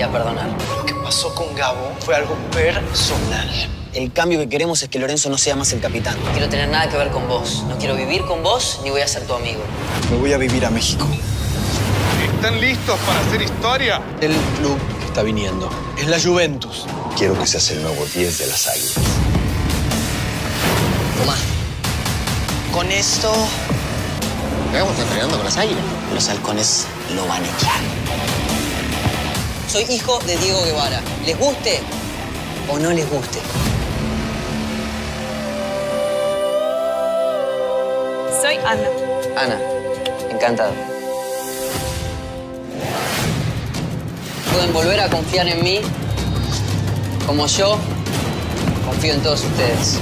voy a perdonar. Lo que pasó con Gabo fue algo personal. El cambio que queremos es que Lorenzo no sea más el capitán. No quiero tener nada que ver con vos. No quiero vivir con vos ni voy a ser tu amigo. Me voy a vivir a México. ¿Están listos para hacer historia? El club que está viniendo es la Juventus. Quiero que seas el nuevo 10 de las águilas. Tomá. Con esto, Estamos entrenando con las águilas. los halcones lo van a echar. Soy hijo de Diego Guevara. ¿Les guste o no les guste? Soy Ana. Ana, encantado. Pueden volver a confiar en mí como yo confío en todos ustedes.